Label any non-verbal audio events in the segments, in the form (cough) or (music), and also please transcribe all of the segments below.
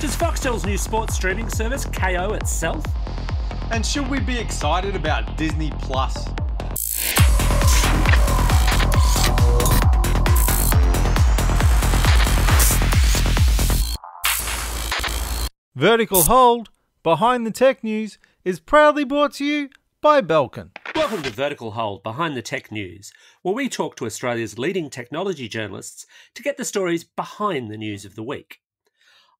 Does Foxtel's new sports streaming service KO itself? And should we be excited about Disney Plus? Vertical Hold, behind the tech news, is proudly brought to you by Belkin. Welcome to Vertical Hold Behind the Tech News, where we talk to Australia's leading technology journalists to get the stories behind the news of the week.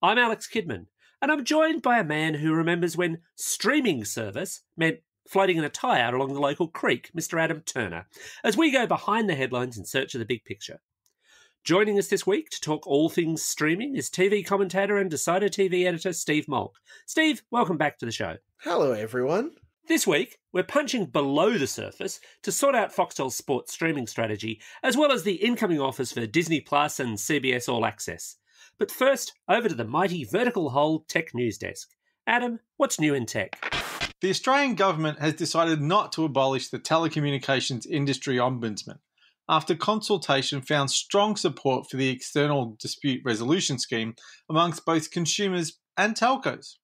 I'm Alex Kidman, and I'm joined by a man who remembers when streaming service meant floating in a tie out along the local creek, Mr. Adam Turner, as we go behind the headlines in search of the big picture. Joining us this week to talk all things streaming is TV commentator and Decider TV editor Steve Molk. Steve, welcome back to the show. Hello, everyone. This week, we're punching below the surface to sort out Foxtel's sports streaming strategy, as well as the incoming offers for Disney Plus and CBS All Access. But first, over to the mighty Vertical Hold Tech News Desk. Adam, what's new in tech? The Australian government has decided not to abolish the telecommunications industry ombudsman after consultation found strong support for the external dispute resolution scheme amongst both consumers and telcos.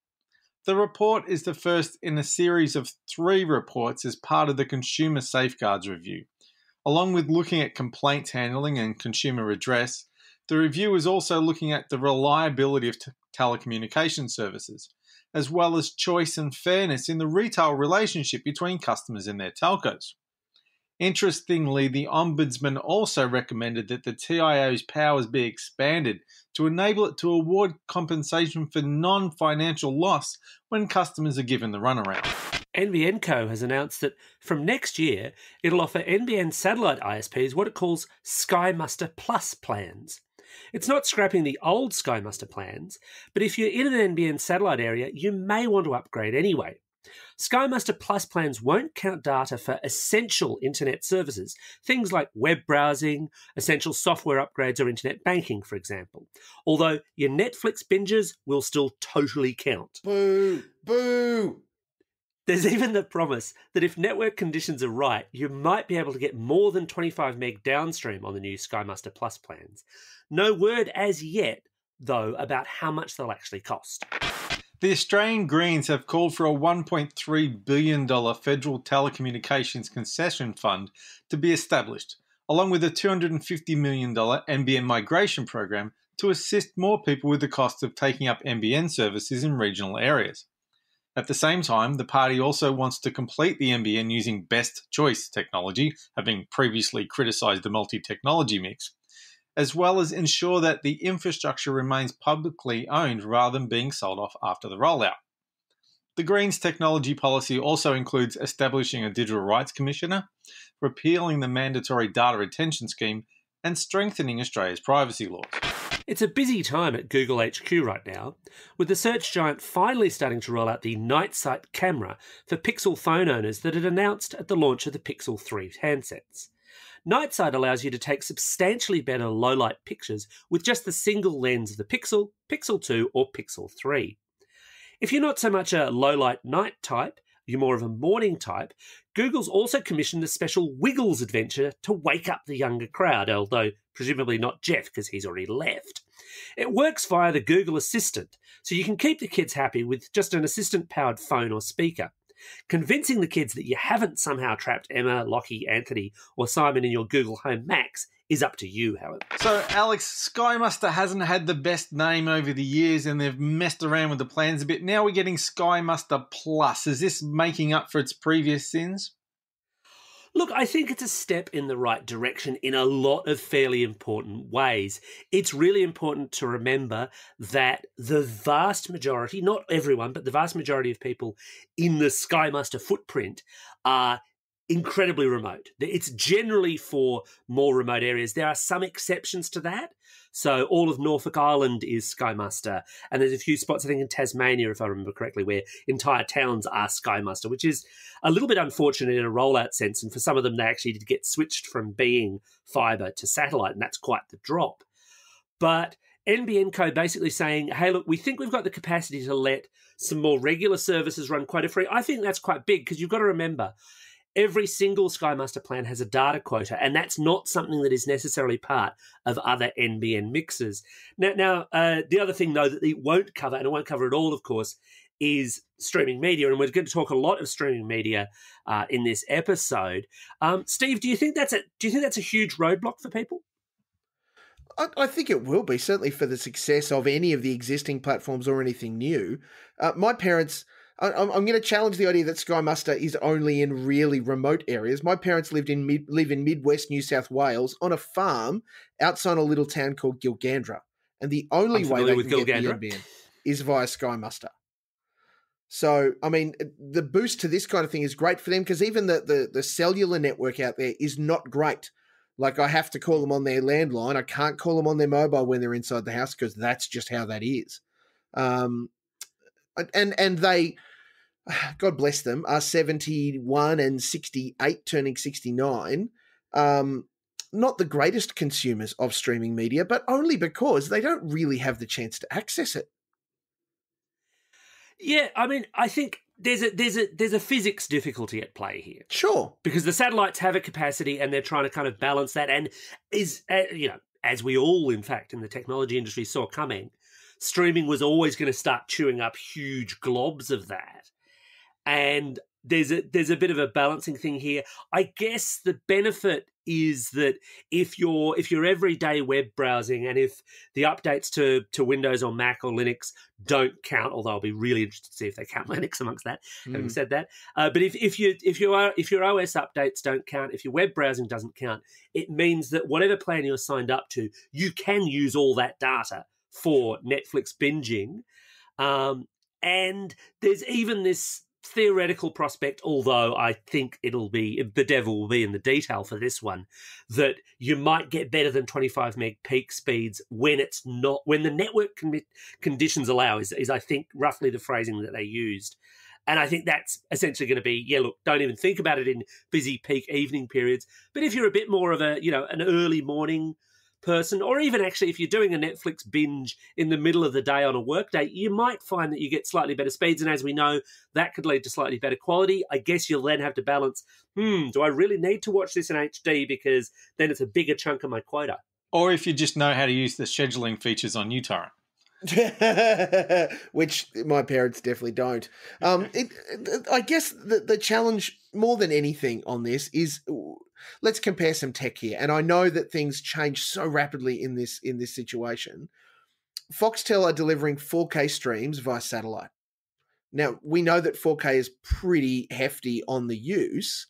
The report is the first in a series of three reports as part of the Consumer Safeguards Review. Along with looking at complaints handling and consumer redress, the review is also looking at the reliability of t- telecommunication services, as well as choice and fairness in the retail relationship between customers and their telcos. Interestingly, the Ombudsman also recommended that the TIO's powers be expanded to enable it to award compensation for non financial loss when customers are given the runaround. NBN Co has announced that from next year, it'll offer NBN satellite ISPs what it calls Sky Muster Plus plans. It's not scrapping the old Sky Muster plans, but if you're in an NBN satellite area, you may want to upgrade anyway. Sky Muster Plus plans won't count data for essential internet services, things like web browsing, essential software upgrades, or internet banking, for example. Although your Netflix binges will still totally count. Boo! Boo! There's (laughs) even the promise that if network conditions are right, you might be able to get more than 25 meg downstream on the new Sky Muster Plus plans. No word as yet, though, about how much they'll actually cost. The Australian Greens have called for a $1.3 billion federal telecommunications concession fund to be established, along with a $250 million NBN migration program to assist more people with the cost of taking up NBN services in regional areas. At the same time, the party also wants to complete the NBN using best choice technology, having previously criticised the multi technology mix, as well as ensure that the infrastructure remains publicly owned rather than being sold off after the rollout. The Greens technology policy also includes establishing a digital rights commissioner, repealing the mandatory data retention scheme, and strengthening Australia's privacy laws. It's a busy time at Google HQ right now, with the search giant finally starting to roll out the Night Sight camera for Pixel phone owners that it announced at the launch of the Pixel 3 handsets. Night Sight allows you to take substantially better low light pictures with just the single lens of the Pixel, Pixel 2, or Pixel 3. If you're not so much a low light night type, you're more of a morning type, Google's also commissioned a special Wiggles adventure to wake up the younger crowd, although presumably not Jeff because he's already left. It works via the Google Assistant, so you can keep the kids happy with just an assistant powered phone or speaker. Convincing the kids that you haven't somehow trapped Emma, Lachy, Anthony, or Simon in your Google Home Max is up to you, however. So, Alex, Sky Muster hasn't had the best name over the years and they've messed around with the plans a bit. Now we're getting Sky Muster Plus. Is this making up for its previous sins? Look, I think it's a step in the right direction in a lot of fairly important ways. It's really important to remember that the vast majority, not everyone, but the vast majority of people in the Sky Muster footprint are incredibly remote. It's generally for more remote areas. There are some exceptions to that. So all of Norfolk Island is Sky Muster, and there's a few spots I think in Tasmania, if I remember correctly, where entire towns are Sky Muster, which is a little bit unfortunate in a rollout sense. And for some of them, they actually did get switched from being fibre to satellite, and that's quite the drop. But NBN Co basically saying, hey, look, we think we've got the capacity to let some more regular services run quota free. I think that's quite big because you've got to remember every single Sky Muster plan has a data quota, and that's not something that is necessarily part of other NBN mixes. Now, now uh, the other thing though that it won't cover, and it won't cover at all, of course, is streaming media, and we're going to talk a lot of streaming media uh, in this episode. Um, Steve, do you think that's a do you think that's a huge roadblock for people? I, I think it will be certainly for the success of any of the existing platforms or anything new. Uh, my parents. I, I'm, I'm going to challenge the idea that Sky Muster is only in really remote areas. My parents lived in mid, live in Midwest New South Wales on a farm outside a little town called Gilgandra, and the only way they can get Gilgandra. the NBN is via Sky Muster. So, I mean, the boost to this kind of thing is great for them because even the, the the cellular network out there is not great. Like I have to call them on their landline. I can't call them on their mobile when they're inside the house because that's just how that is. Um, and and they, (sighs) God bless them, are seventy one and sixty eight, turning sixty nine. Um, not the greatest consumers of streaming media, but only because they don't really have the chance to access it. Yeah, I mean, I think there's a there's a there's a physics difficulty at play here. Sure. because the satellites have a capacity and they're trying to kind of balance that and is uh, you know as we all in fact in the technology industry saw coming streaming was always going to start chewing up huge globs of that and there's a there's a bit of a balancing thing here i guess the benefit is that if you're if you're everyday web browsing and if the updates to to windows or mac or linux don't count although i'll be really interested to see if they count (laughs) linux amongst that having Mm. said that. Uh, but if, if you if you are if your OS updates don't count, if your web browsing doesn't count, it means that whatever plan you're signed up to, you can use all that data for Netflix binging. Um, and there's even this theoretical prospect, although I think it'll be the devil will be in the detail for this one, that you might get better than 25 meg peak speeds when it's not when the network con- conditions allow. Is, is I think roughly the phrasing that they used. And I think that's essentially going to be, yeah, look, don't even think about it in busy peak evening periods. But if you're a bit more of a, you know, an early morning person, or even actually if you're doing a Netflix binge in the middle of the day on a workday, you might find that you get slightly better speeds. And as we know, that could lead to slightly better quality. I guess you'll then have to balance, hmm, do I really need to watch this in HD because then it's a bigger chunk of my quota? Or if you just know how to use the scheduling features on uTorrent. (laughs) which my parents definitely don't. Um, (laughs) it, it- I guess the, the challenge more than anything on this is let's compare some tech here. And I know that things change so rapidly in this in this situation. Foxtel are delivering 4K streams via satellite. Now we know that 4K is pretty hefty on the use,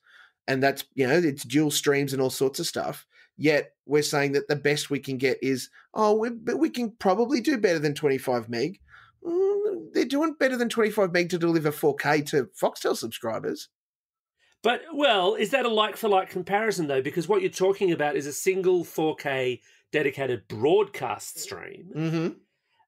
and that's you know it's dual streams and all sorts of stuff. Yet we're saying that the best we can get is oh, we, but we can probably do better than 25 meg. Mm, they're doing better than 25 meg to deliver 4K to Foxtel subscribers. But, well, is that a like for like comparison, though? Because what you're talking about is a single 4K dedicated broadcast stream Mm-hmm.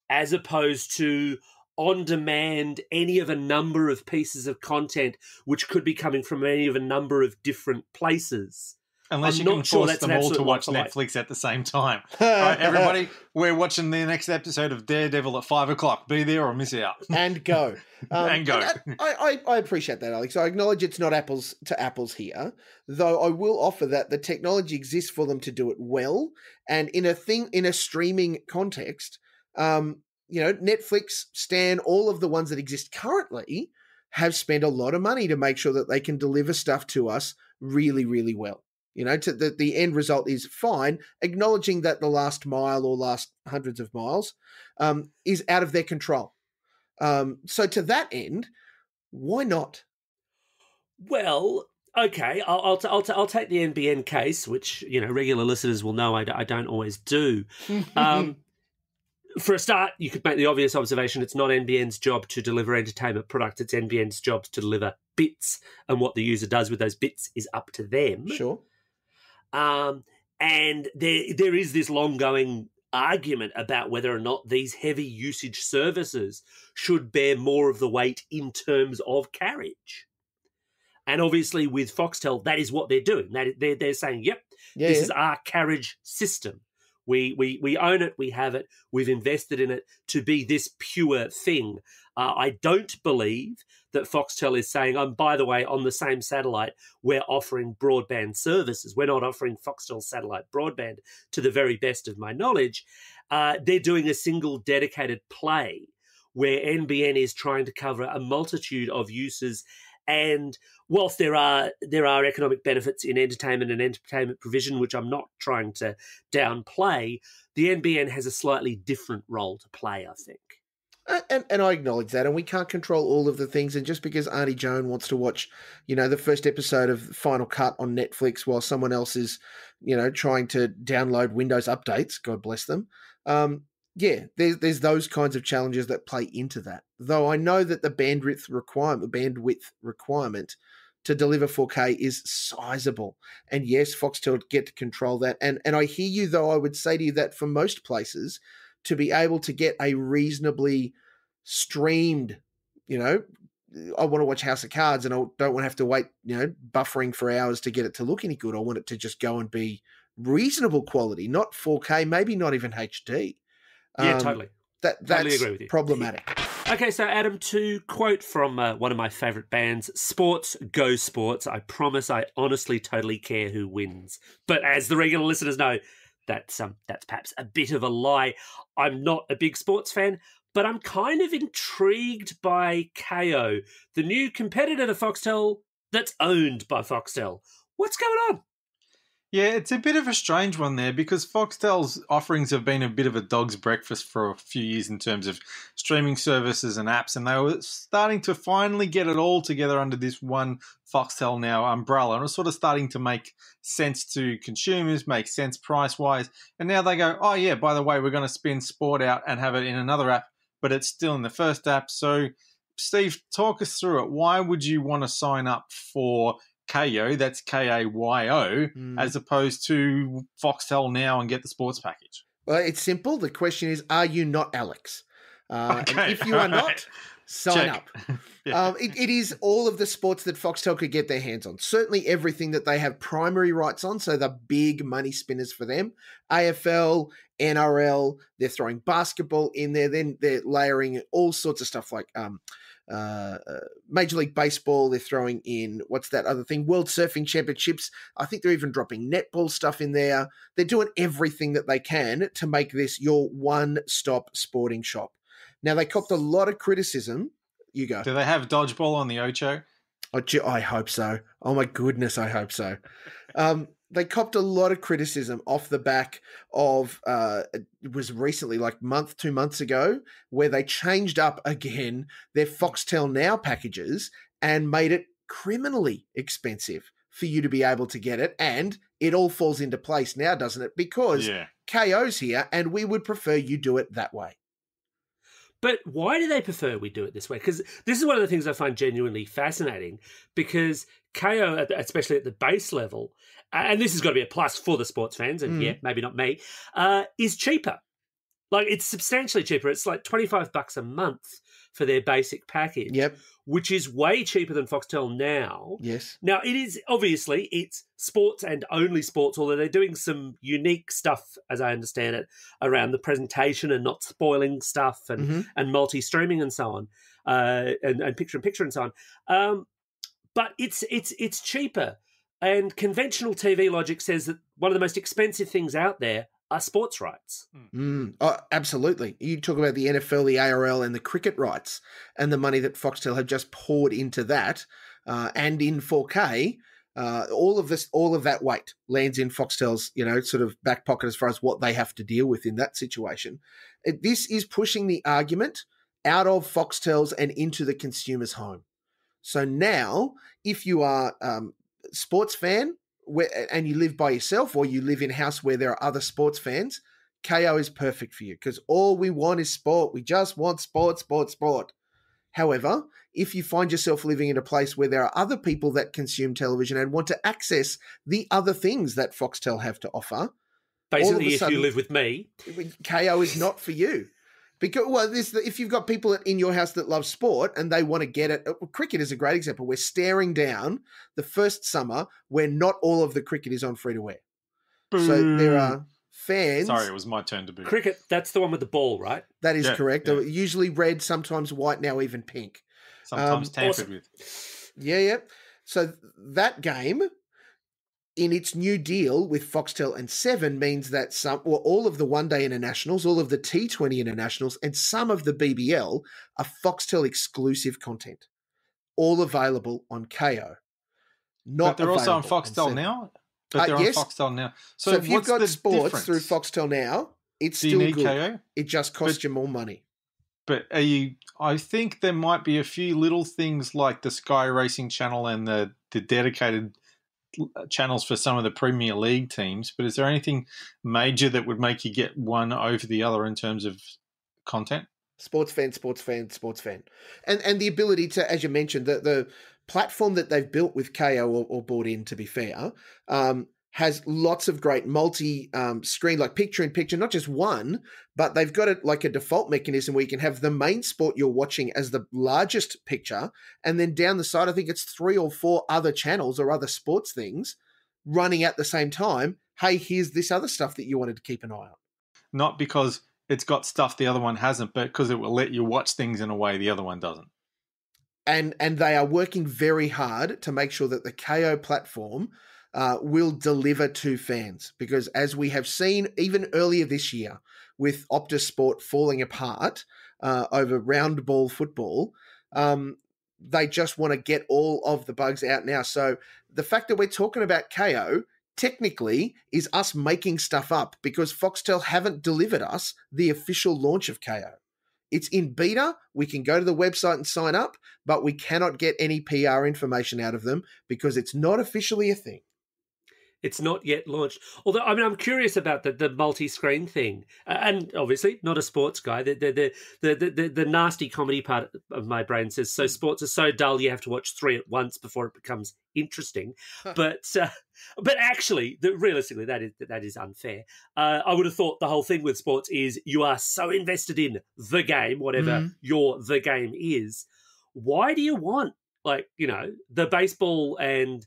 as opposed to on demand any of a number of pieces of content which could be coming from any of a number of different places. Unless I'm you can sure force them all to watch like for like. Netflix at the same time. (laughs) Right, everybody, we're watching the next episode of Daredevil at five o'clock. Be there or miss out. (laughs) and go. (laughs) Um, And go. I, I, I appreciate that, Alex. I acknowledge it's not apples to apples here, though I will offer that the technology exists for them to do it well. And in a thing, in a streaming context, um, you know, Netflix, Stan, all of the ones that exist currently have spent a lot of money to make sure that they can deliver stuff to us really, really well. You know, to the, the end result is fine, acknowledging that the last mile or last hundreds of miles um, is out of their control. Um, so to that end, why not? Well, okay, I'll I'll, t- I'll, t- I'll take the NBN case, which you know regular listeners will know I, d- I don't always do. Um, (laughs) for a start, you could make the obvious observation: it's not NBN's job to deliver entertainment products; it's NBN's job to deliver bits, and what the user does with those bits is up to them. sure. Um, and there there is this long going argument about whether or not these heavy usage services should bear more of the weight in terms of carriage. And obviously, with Foxtel, that is what they're doing. That they're they're saying, "Yep, Yeah. this yeah. is our carriage system. We, we, we own it, we have it, we've invested in it to be this pure thing. Uh, I don't believe that Foxtel is saying, um, by the way, on the same satellite, we're offering broadband services. We're not offering Foxtel satellite broadband to the very best of my knowledge. Uh, they're doing a single dedicated play where NBN is trying to cover a multitude of uses. And whilst there are there are economic benefits in entertainment and entertainment provision, which I'm not trying to downplay, the NBN has a slightly different role to play. I think. And, and I acknowledge that, and we can't control all of the things. And just because Auntie Joan wants to watch, you know, the first episode of Final Cut on Netflix while someone else is, you know, trying to download Windows updates, God bless them. Um, yeah, there's there's those kinds of challenges that play into that. Though I know that the bandwidth requirement, bandwidth requirement to deliver 4K is sizable, and yes, Foxtel get to control that. And and I hear you though. I would say to you that for most places to be able to get a reasonably streamed, you know, I want to watch House of Cards and I don't want to have to wait, you know, buffering for hours to get it to look any good. I want it to just go and be reasonable quality, not 4K, maybe not even HD. Yeah, um, totally. That that's totally agree with you. problematic. (laughs) Okay, so Adam, to quote from uh, one of my favorite bands, "Sports go sports." I promise, I honestly, totally care who wins. But as the regular listeners know, that's um, that's perhaps a bit of a lie. I'm not a big sports fan, but I'm kind of intrigued by Kayo, the new competitor to Foxtel that's owned by Foxtel. What's going on? Yeah, it's a bit of a strange one there because Foxtel's offerings have been a bit of a dog's breakfast for a few years in terms of streaming services and apps, and they were starting to finally get it all together under this one Foxtel Now umbrella. And it was sort of starting to make sense to consumers, make sense price wise. And now they go, oh, yeah, by the way, we're going to spin sport out and have it in another app, but it's still in the first app. So, Steve, talk us through it. Why would you want to sign up for Kayo, that's K A Y O, mm. as opposed to Foxtel Now and get the sports package? Well, it's simple. The question is, are you not Alex? Uh, (laughs) okay, if you are right. not, sign Check. up. (laughs) yeah. um, it, it is all of the sports that Foxtel could get their hands on. Certainly everything that they have primary rights on. So the big money spinners for them AFL, NRL, they're throwing basketball in there. Then they're layering all sorts of stuff like um, uh, uh, Major League Baseball. They're throwing in what's that other thing? World Surfing Championships. I think they're even dropping netball stuff in there. They're doing everything that they can to make this your one-stop sporting shop. Now they copped a lot of criticism. You go. Do they have dodgeball on the Ocho? Oh, I hope so. Oh my goodness, I hope so. Um, they copped a lot of criticism off the back of uh, it was recently like month two months ago where they changed up again their Foxtel Now packages and made it criminally expensive for you to be able to get it, and it all falls into place now, doesn't it? Because yeah. Kayo's here, and we would prefer you do it that way. But why do they prefer we do it this way? Because this is one of the things I find genuinely fascinating. Because Kayo, especially at the base level, and this has got to be a plus for the sports fans, and mm. yeah, maybe not me, uh, is cheaper. Like it's substantially cheaper. It's like twenty five bucks a month for their basic package. Yep. Which is way cheaper than Foxtel now. Yes. Now it is obviously it's sports and only sports, although they're doing some unique stuff, as I understand it, around the presentation and not spoiling stuff and mm-hmm. and multi streaming and so on, uh, and, and picture in picture and so on. Um, but it's it's it's cheaper. And conventional TV logic says that one of the most expensive things out there are sports rights. Mm. Oh, absolutely. You talk about the NFL, the ARL, and the cricket rights, and the money that Foxtel have just poured into that, uh, and in 4K. Uh, all of this, all of that weight lands in Foxtel's, you know, sort of back pocket as far as what they have to deal with in that situation. This is pushing the argument out of Foxtel's and into the consumer's home. So now, if you are um, sports fan where, and you live by yourself or you live in a house where there are other sports fans, Kayo is perfect for you because all we want is sport. We just want sport, sport, sport. However, if you find yourself living in a place where there are other people that consume television and want to access the other things that Foxtel have to offer, basically, if sudden, you live with me, Kayo is not for you. Because well, this if you've got people in your house that love sport and they want to get it, uh, cricket is a great example. We're staring down the first summer where not all of the cricket is on free to air. So there are fans. Sorry, it was my turn to be Cricket, that's the one with the ball, right? That is Yeah, correct. yeah. Usually red, sometimes white, now even pink. Sometimes Um, tampered awesome. with. Yeah, yeah. So that game, in its new deal with Foxtel and Seven, means that some, well, all of the one day internationals, all of the T20 internationals, and some of the BBL are Foxtel exclusive content, all available on Kayo. Not But they're also on Foxtel Seven. now. But Uh, they're yes. on Foxtel now. So, So, if you've got sports difference? through Foxtel now, it's Do you still need good. Kayo? It just costs But- you more money. But are you? I think there might be a few little things like the Sky Racing channel and the the dedicated uh, channels for some of the Premier League teams. But is there anything major that would make you get one over the other in terms of content? Sports fan, sports fan, sports fan, and and the ability to, as you mentioned, the the platform that they've built with Kayo or, or bought in. To be fair, um, has lots of great multi um, screen, like picture in picture, not just one, but they've got it like a default mechanism where you can have the main sport you're watching as the largest picture, and then down the side, I think it's three or four other channels or other sports things running at the same time. Hey, here's this other stuff that you wanted to keep an eye on. Not because it's got stuff the other one hasn't, but because it will let you watch things in a way the other one doesn't. and and they are working very hard to make sure that the Kayo platform uh, will deliver to fans because as we have seen even earlier this year with Optus Sport falling apart uh, over round ball football, um, they just want to get all of the bugs out now. So the fact that we're talking about Kayo technically is us making stuff up because Foxtel haven't delivered us the official launch of Kayo. It's in beta. We can go to the website and sign up, but we cannot get any PR information out of them because it's not officially a thing. It's not yet launched. Although, I mean, I'm curious about the, the multi-screen thing, Uh, and obviously not a sports guy. The the, the the the the nasty comedy part of my brain says so. Sports are so dull, you have to watch three at once before it becomes interesting. but uh, but actually, the, realistically, that is that is unfair. Uh, I would have thought the whole thing with sports is you are so invested in the game, whatever Mhm. your the game is. Why do you want like you know the baseball and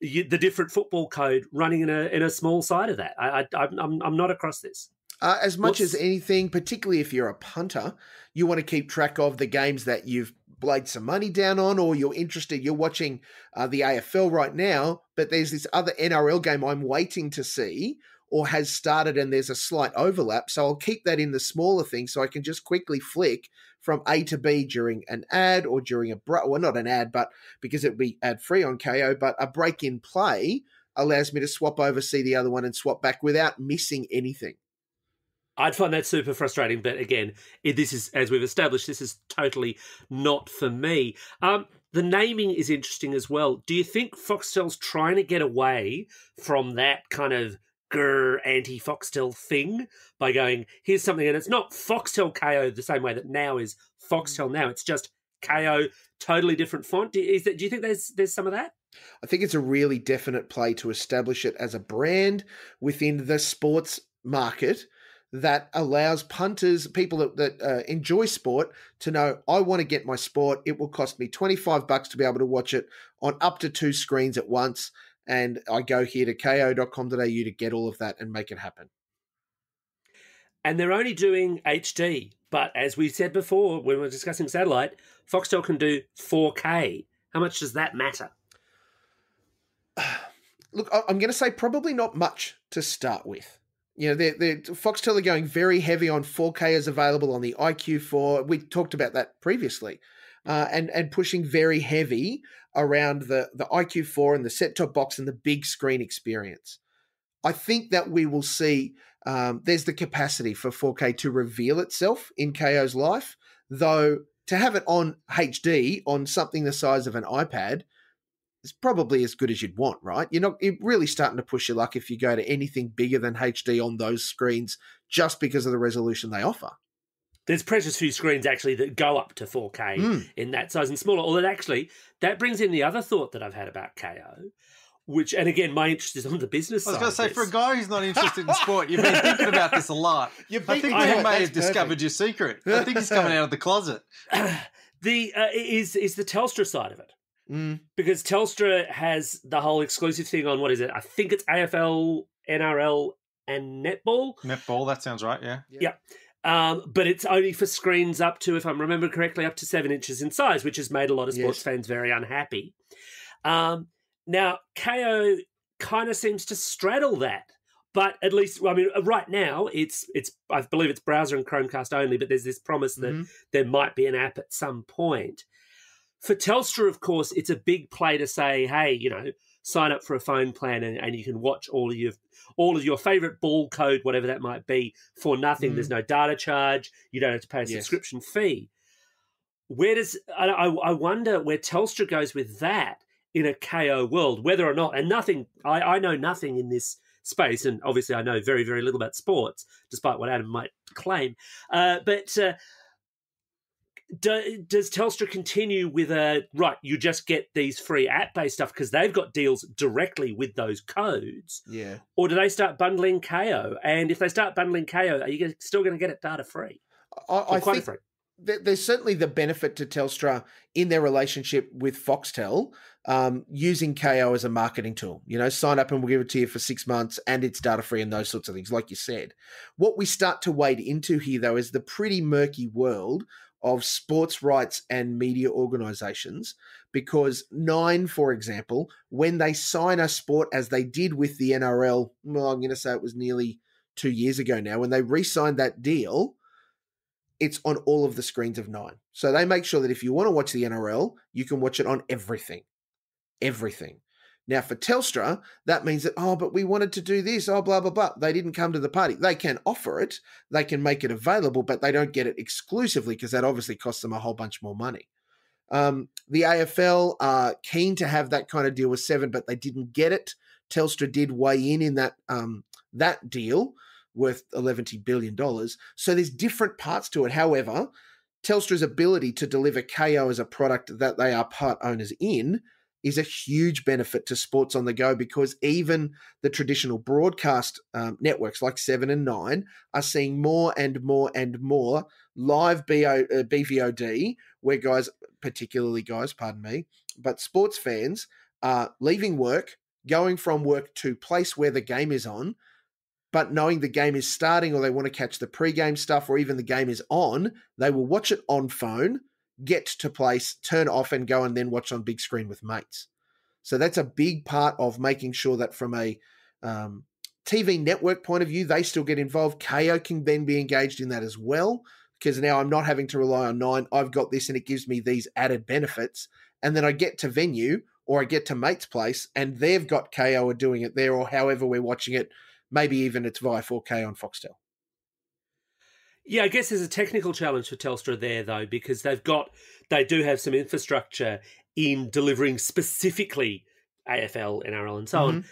you, the different football code running in a in a small side of that. I, I I'm I'm- I'm not across this. Uh, as much as anything, particularly if you're a punter, you want to keep track of the games that you've laid some money down on, or you're interested. You're watching uh, the AFL right now, but there's this other NRL game I'm waiting to see, or has started, and there's a slight overlap. So I'll keep that in the smaller thing, so I can just quickly flick from A to B during an ad or during a break. Well, not an ad, but because it would be ad free on Kayo, but a break in play allows me to swap over, see the other one, and swap back without missing anything. I'd find that super frustrating, but again, this is as we've established, this is totally not for me. Um, the naming is interesting as well. Do you think Foxtel's trying to get away from that kind of grr anti Foxtel thing by going, here's something, and it's not Foxtel Kayo the same way that now is Foxtel now. It's just Kayo, totally different font. Do, is that, do you think there's there's some of that? I think it's a really definite play to establish it as a brand within the sports market that allows punters, people that, that uh, enjoy sport, to know I want to get my sport. It will cost me 25 bucks to be able to watch it on up to two screens at once. And I go here to ko.com.au to get all of that and make it happen. and they're only doing HD. But as we said before, when we were discussing satellite, Foxtel can do 4K. How much does that matter? (sighs) Look, I'm going to say probably not much to start with. You know, they're, they're, Foxtel are going very heavy on 4K is available on the IQ4. We talked about that previously, uh, and and pushing very heavy around the the IQ4 and the set top box and the big screen experience. I think that we will see. Um, there's the capacity for 4K to reveal itself in Kayo's life, though to have it on HD on something the size of an iPad is probably as good as you'd want, right? You're not you're really starting to push your luck if you go to anything bigger than HD on those screens just because of the resolution they offer. There's precious few screens actually that go up to 4K Mm. in that size and smaller. Although actually, that brings in the other thought that I've had about Kayo, which, and again, my interest is on the business I was going to say, for a guy who's not interested in sport, you've been thinking about this a lot. (laughs) You I think you may That's have discovered perfect. your secret. I think he's coming out of the closet. (laughs) the uh, is is the Telstra side of it. Mm. because Telstra has the whole exclusive thing on what is it? I think it's AFL, NRL, and netball. Netball, that sounds right, yeah. Yeah. Um, but it's only for screens up to, if I'm remember correctly, up to seven inches in size, which has made a lot of sports Yes. fans very unhappy. Um, now, Kayo kind of seems to straddle that. But at least, I mean, right now it's it's I believe it's browser and Chromecast only. But there's this promise that Mhm. there might be an app at some point. For Telstra, of course, it's a big play to say, hey, you know, sign up for a phone plan and, and you can watch all of your all of your favorite ball code, whatever that might be, for nothing. Mm. There's no data charge. You don't have to pay a Yes. subscription fee. Where does I, I I wonder where Telstra goes with that in a Kayo world, whether or not, and nothing. I, I know nothing in this space, and obviously I know very very little about sports, despite what Adam might claim. Uh, but uh, do, does Telstra continue with a right? You just get these free app based stuff because they've got deals directly with those codes, Yeah. or do they start bundling Kayo? And if they start bundling Kayo, are you still going to get it data free? I, I quite think free? there- there's certainly the benefit to Telstra in their relationship with Foxtel um, using Kayo as a marketing tool. You know, sign up and we'll give it to you for six months and it's data free and those sorts of things, like you said. What we start to wade into here, though, is the pretty murky world of sports rights and media organizations. Because Nine, for example, when they sign a sport as they did with the NRL, well, I'm going to say it was nearly two years ago now, when they re signed that deal it's on all of the screens of Nine. So they make sure that if you want to watch the NRL, you can watch it on everything. Everything. Now, for Telstra, that means that, oh, but we wanted to do this, oh, blah, blah, blah. They didn't come to the party. They can offer it, they can make it available, but they don't get it exclusively because that obviously costs them a whole bunch more money. Um, the AFL are keen to have that kind of deal with Seven, but they didn't get it. Telstra did weigh in in that um, that deal worth eleven billion dollars. So there's different parts to it. However, Telstra's ability to deliver Kayo as a product that they are part owners in is a huge benefit to sports on the go because even the traditional broadcast um, networks like Seven and Nine are seeing more and more and more live BO, uh, BVOD, where guys, particularly guys, pardon me, but sports fans are leaving work, going from work to place where the game is on, but knowing the game is starting or they want to catch the pre-game stuff or even the game is on, they will watch it on phone, get to place, turn off and go and then watch on big screen with mates. So that's a big part of making sure that from a um, TV network point of view, they still get involved. Kayo can then be engaged in that as well because now I'm not having to rely on nine. I've got this and it gives me these added benefits. And then I get to venue or I get to mate's place and they've got Kayo are doing it there or however we're watching it. Maybe even it's via 4K on Foxtel. Yeah, I guess there's a technical challenge for Telstra there though, because they've got they do have some infrastructure in delivering specifically AFL, NRL, and so on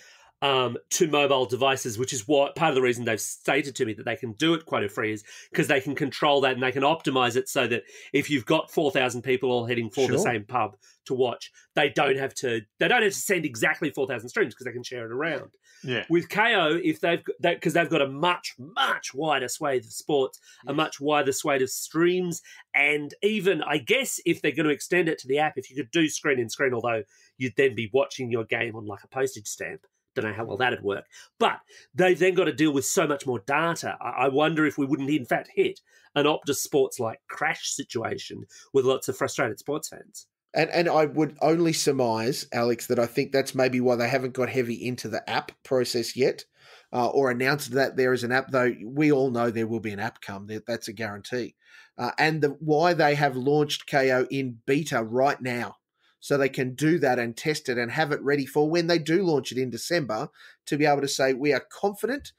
um, to mobile devices, which is what part of the reason they've stated to me that they can do it quota free is because they can control that and they can optimize it so that if you've got four thousand people all heading for the same pub to watch, they don't have to they don't have to send exactly four thousand streams because they can share it around Yeah. with Kayo, if they've that because they've got a much much wider swathe of sports, a much wider swathe of streams, and even I guess if they're going to extend it to the app, if you could do screen in screen, although you'd then be watching your game on like a postage stamp. Don't know how well that'd work, but they've then got to deal with so much more data. I I wonder if we wouldn't in fact hit an Optus Sports like crash situation with lots of frustrated sports fans. And and I would only surmise, Alex, that I think that's maybe why they haven't got heavy into the app process yet, uh, or announced that there is an app. Though we all know there will be an app come. That- That's a guarantee. Uh, and the, why they have launched Kayo in beta right now, so they can do that and test it and have it ready for when they do launch it in December to be able to say we are confident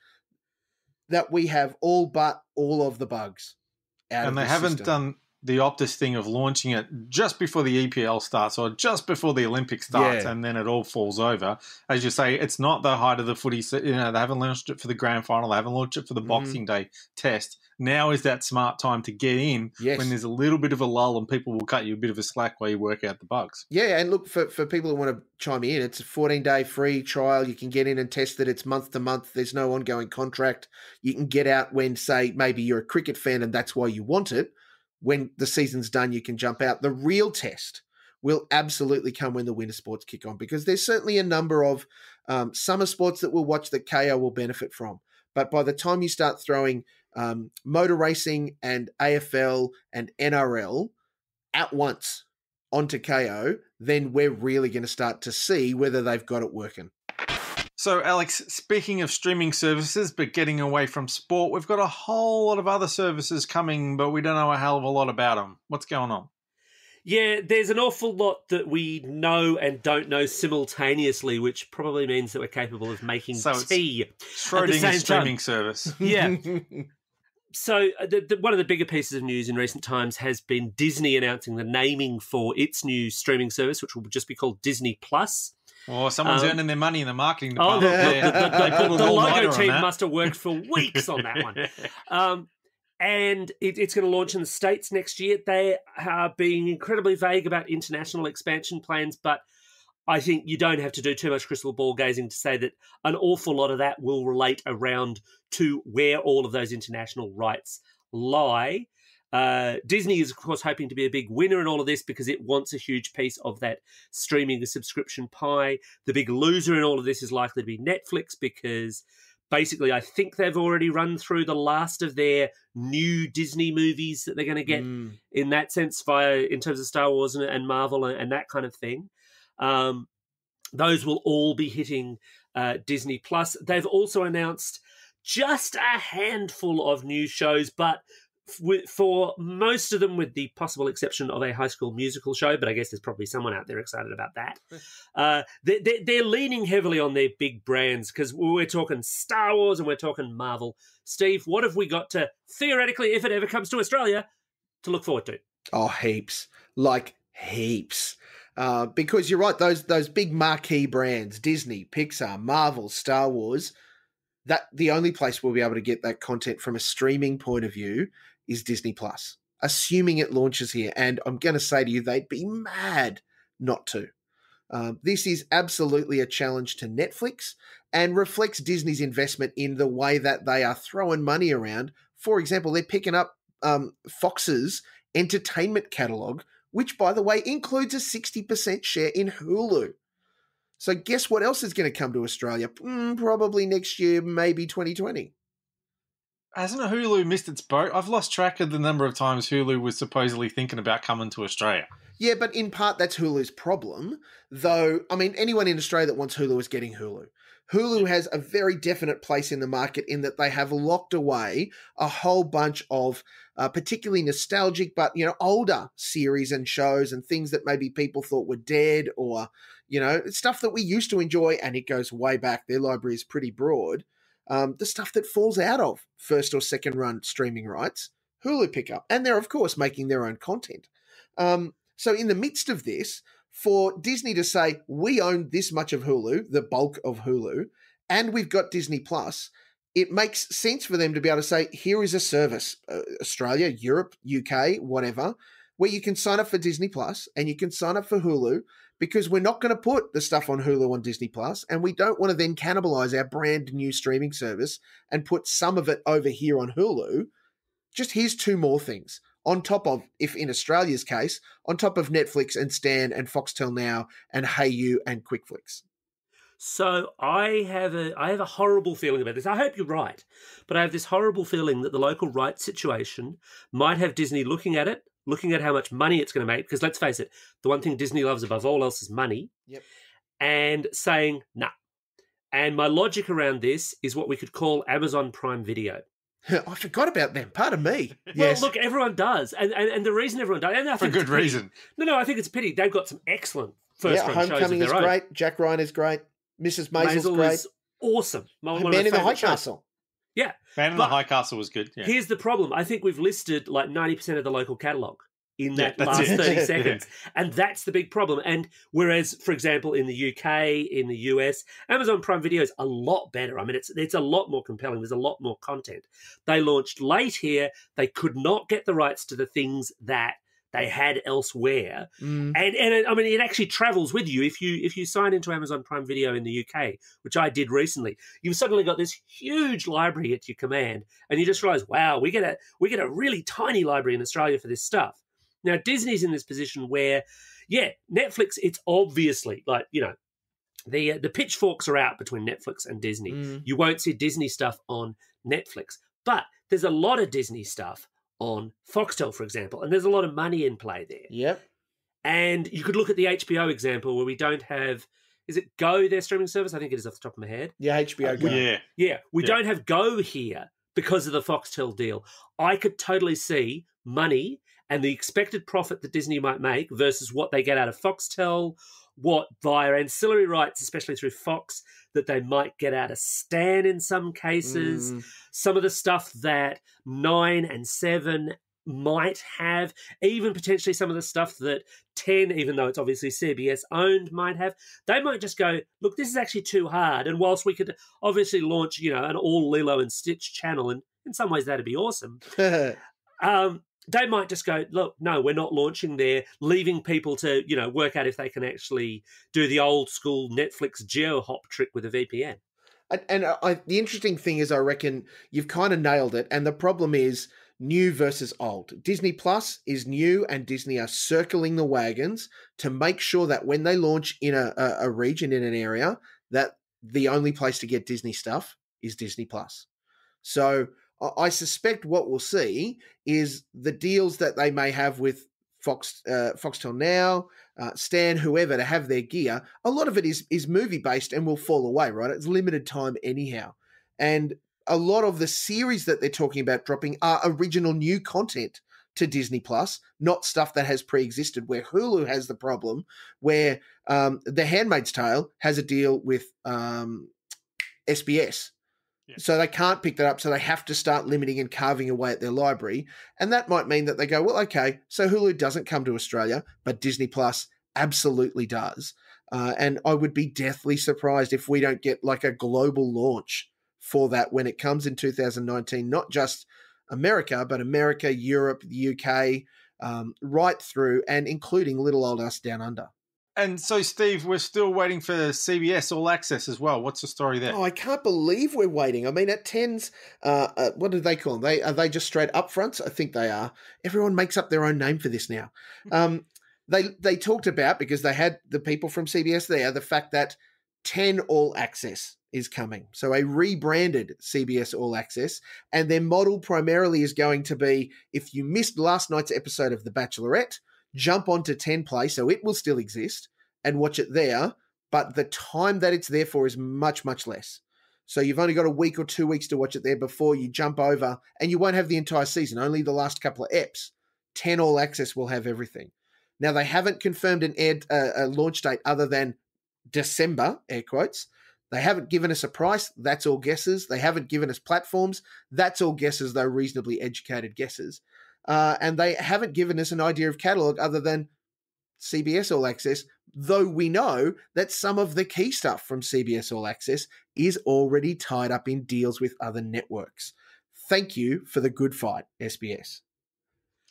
that we have all but all of the bugs. Out and they the haven't system. done the Optus thing of launching it just before the EPL starts or just before the Olympics starts, Yeah. and then it all falls over. As you say, it's not the height of the footy. You know, they haven't launched it for the grand final. They haven't launched it for the Mhm. Boxing Day test. Now is that smart time to get in Yes. when there's a little bit of a lull and people will cut you a bit of a slack while you work out the bugs. Yeah, and look for, for people who want to chime in, it's a 14 day free trial. You can get in and test it. It's month to month. There's no ongoing contract. You can get out when, say, maybe you're a cricket fan and that's why you want it. When the season's done, you can jump out. The real test will absolutely come when the winter sports kick on because there's certainly a number of um, summer sports that we'll watch that Kayo will benefit from. But by the time you start throwing um, motor racing and AFL and NRL at once onto Kayo, then we're really going to start to see whether they've got it working. So, Alex, speaking of streaming services, but getting away from sport, we've got a whole lot of other services coming, but we don't know a hell of a lot about them. What's going on? Yeah, there's an awful lot that we know and don't know simultaneously, which probably means that we're capable of making So it's tea. Schrodinger's streaming time. service. (laughs) Yeah. (laughs) So, uh, the, the, one of the bigger pieces of news in recent times has been Disney announcing the naming for its new streaming service, which will just be called Disney Plus. Oh, someone's Um, earning their money in the marketing Oh, department. the, the, (laughs) the, the, the logo team must have worked for weeks on that one. (laughs) Um, and it, it's going to launch in the States next year. They are being incredibly vague about international expansion plans, but I think you don't have to do too much crystal ball gazing to say that an awful lot of that will relate around to where all of those international rights lie. Uh, Disney is, of course, hoping to be a big winner in all of this because it wants a huge piece of that streaming subscription pie. The big loser in all of this is likely to be Netflix because basically, I think they've already run through the last of their new Disney movies that they're going to get Mm. in that sense, via in terms of Star Wars and, and Marvel and, and that kind of thing. Um, those will all be hitting uh, Disney Plus. They've also announced just a handful of new shows, but for most of them, with the possible exception of a High School Musical show, but I guess there's probably someone out there excited about that. (laughs) Uh, they, they, they're leaning heavily on their big brands because we're talking Star Wars and we're talking Marvel. Steve, what have we got to theoretically, if it ever comes to Australia, to look forward to? Oh, heaps. Like heaps. Uh, because you're right, those those big marquee brands, Disney, Pixar, Marvel, Star Wars, that the only place we'll be able to get that content from a streaming point of view is Disney Plus. Assuming it launches here. And I'm gonna say to you, they'd be mad not to. Um, this is absolutely a challenge to Netflix and reflects Disney's investment in the way that they are throwing money around. For example, they're picking up um, Fox's entertainment catalog, which, by the way, includes a 60% share in Hulu. So, guess what else is going to come to Australia? Mm, probably next year, maybe 2020. Hasn't Hulu missed its boat? I've lost track of the number of times Hulu was supposedly thinking about coming to Australia. Yeah, but in part, that's Hulu's problem. Though, I mean, anyone in Australia that wants Hulu is getting Hulu. Hulu has a very definite place in the market in that they have locked away a whole bunch of uh, particularly nostalgic, but you know, older series and shows and things that maybe people thought were dead or you know, stuff that we used to enjoy, and it goes way back. Their library is pretty broad. Um, the stuff that falls out of first or second run streaming rights, Hulu pick up, and they're of course making their own content. Um, so in the midst of this, for Disney to say we own this much of Hulu, the bulk of Hulu, and we've got Disney Plus, it makes sense for them to be able to say here is a service, uh, Australia, Europe, UK, whatever, where you can sign up for Disney Plus and you can sign up for Hulu because we're not going to put the stuff on Hulu on Disney Plus, and we don't want to then cannibalize our brand new streaming service and put some of it over here on Hulu. Just here's two more things on top of, if in Australia's case, on top of Netflix and Stan and Foxtel Now and Hayu and QuickFlix. So I have a I have a horrible feeling about this. I hope you're right, but I have this horrible feeling that the local rights situation might have Disney looking at it, looking at how much money it's going to make. Because let's face it, the one thing Disney loves above all else is money. Yep. And saying nah. And my logic around this is what we could call Amazon Prime Video. (laughs) I forgot about them. Pardon me. (laughs) Yes. Well, look, everyone does, and, and and the reason everyone does, and I think it's good reason. No, no, I think it's a pity. They've got some excellent first yeah, run Homecoming is own. great. Jack Ryan is great. Mrs. Maisel's Maisel great. is awesome. One Man in the High shows. Castle. Yeah, Man in But- the High Castle was good. Yeah. Here's the problem. I think we've listed like 90% of the local catalogue in that that's last it. 30 Yeah. (laughs) seconds. And that's the big problem. And whereas, for example, in the UK, in the US, Amazon Prime Video is a lot better. I mean, it's it's a lot more compelling. There's a lot more content. They launched late here. They could not get the rights to the things that they had elsewhere. Mm. And and it, I mean, it actually travels with you if you if you sign into Amazon Prime Video in the UK, which I did recently. You've suddenly got this huge library at your command, and you just realize, wow, we get a we get a really tiny library in Australia for this stuff. Now Disney's in this position where, yeah, Netflix, it's obviously like you know. the uh, the pitchforks are out between Netflix and Disney. Mm. You won't see Disney stuff on Netflix, but there's a lot of Disney stuff on Foxtel, for example, and there's a lot of money in play there. Yep. And you could look at the HBO example where we don't have. Is it Go their streaming service? I think it is off the top of my head. Yeah, HBO uh, Go. Yeah. Yeah, we Yeah. don't have Go here because of the Foxtel deal. I could totally see money and the expected profit that Disney might make versus what they get out of Foxtel, what via ancillary rights, especially through Fox, that they might get out of Stan in some cases. Mm. Some of the stuff that Nine and Seven might have, even potentially some of the stuff that 10, even though it's obviously CBS owned, might have. They might just go, look, this is actually too hard. And whilst we could obviously launch, you know, an all Lilo and Stitch channel, and in some ways that'd be awesome, (laughs) um, they might just go, look, no, we're not launching there, leaving people to, you know, work out if they can actually do the old school Netflix geo hop trick with a VPN. And, and I, the interesting thing is, I reckon you've kind of nailed it. And the problem is new versus old. Disney Plus is new, and Disney are circling the wagons to make sure that when they launch in a, a, a region in an area, that the only place to get Disney stuff is Disney Plus. So I- suspect what we'll see is the deals that they may have with Fox, uh, Foxtel Now, uh, Stan, whoever, to have their gear. A lot of it is is movie based and will fall away, right? It's limited time anyhow, and a lot of the series that they're talking about dropping are original new content to Disney Plus, not stuff that has pre-existed. Where Hulu has the problem, where um, The Handmaid's Tale has a deal with um, SBS. So they can't pick that up, so they have to start limiting and carving away at their library. And that might mean that they go, well, okay, so Hulu doesn't come to Australia, but Disney Plus absolutely does. Uh, and I would be deathly surprised if we don't get like a global launch for that when it comes in 2019, not just America, but America, Europe, the UK, um, right through and including little old us down under. And so, Steve, we're still waiting for CBS All Access as well. What's the story there? Oh, I can't believe we're waiting. I mean, at tens, uh, uh, what do they call them? They are they just straight upfronts? I think they are. Everyone makes up their own name for this now. (laughs) Um, they they talked about because they had the people from CBS there the fact that ten All Access is coming, so a rebranded CBS All Access, and their model primarily is going to be if you missed last night's episode of The Bachelorette, jump onto ten Play, so it will still exist and watch it there but the time that it's there for is much, much less. So you've only got a week or two weeks to watch it there before you jump over, and you won't have the entire season, only the last couple of eps. 10 All Access will have everything. Now, they haven't confirmed an air, uh, a launch date other than December, air quotes. They haven't given us a price. That's all guesses. They haven't given us platforms. That's all guesses, though reasonably educated guesses. Uh, and they haven't given us an idea of catalog other than CBS All Access, though we know that some of the key stuff from CBS All Access is already tied up in deals with other networks. Thank you for the good fight, SBS.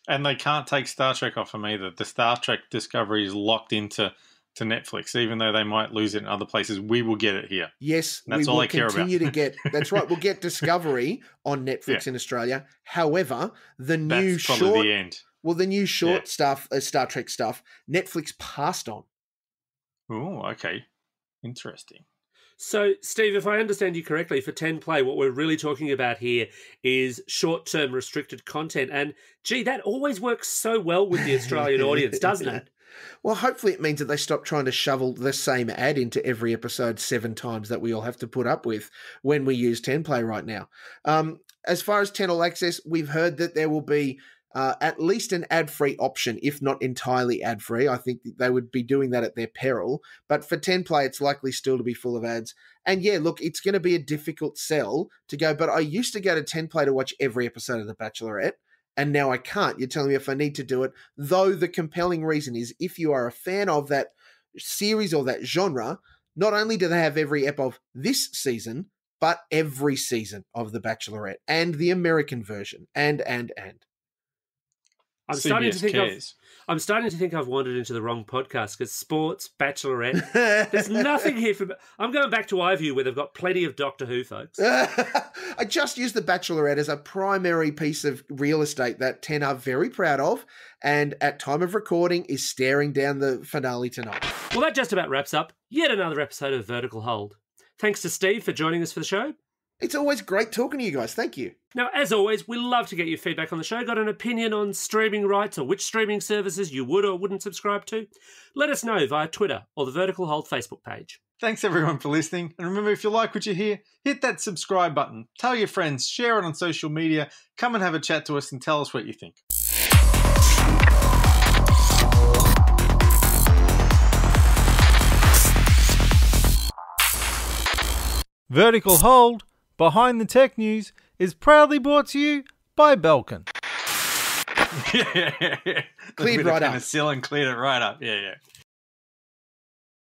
And they can't take Star Trek off them either. The Star Trek Discovery is locked into to Netflix, even though they might lose it in other places. We will get it here. Yes, That's we all will I care about. continue to get. (laughs) That's right. We'll get Discovery on (laughs) Netflix in Australia. However, the new That's probably short, the end. well, the new short Yeah. stuff, uh, Star Trek stuff, Netflix passed on. Oh, okay. Interesting. So, Steve, if I understand you correctly, for 10 Play, what we're really talking about here is short term restricted content. And gee, that always works so well with the Australian audience, (laughs) doesn't it? Well, hopefully it means that they stop trying to shovel the same ad into every episode seven times that we all have to put up with when we use 10 Play right now. Um, as far as 10 All Access, we've heard that there will be uh, at least an ad free option, if not entirely ad free. I think they would be doing that at their peril. But for 10 Play, it's likely still to be full of ads. And yeah, look, it's going to be a difficult sell to go, but I used to go to 10 Play to watch every episode of The Bachelorette. And now I can't. You're telling me if I need to do it. Though the compelling reason is if you are a fan of that series or that genre, not only do they have every ep of this season, but every season of The Bachelorette and the American version, and, and, and. I'm starting to CBS think I've. I'm starting to think I've wandered into the wrong podcast because sports, Bachelorette. (laughs) There's nothing here for. I'm going back to iView where they've got plenty of Doctor Who folks. (laughs) I just used the Bachelorette as a primary piece of real estate that Ten are very proud of, and at time of recording is staring down the finale tonight. Well, that just about wraps up yet another episode of Vertical Hold. Thanks to Steve for joining us for the show. It's always great talking to you guys. Thank you. Now, as always, we love to get your feedback on the show. Got an opinion on streaming rights or which streaming services you would or wouldn't subscribe to? Let us know via Twitter or the Vertical Hold Facebook page. Thanks everyone for listening. And remember, if you like what you hear, hit that subscribe button. Tell your friends, share it on social media. Come and have a chat to us and tell us what you think. Vertical Hold, Behind the Tech News, is proudly brought to you by Belkin. (laughs) yeah, Cleared right up. Penicillin cleared it right up. Yeah, yeah.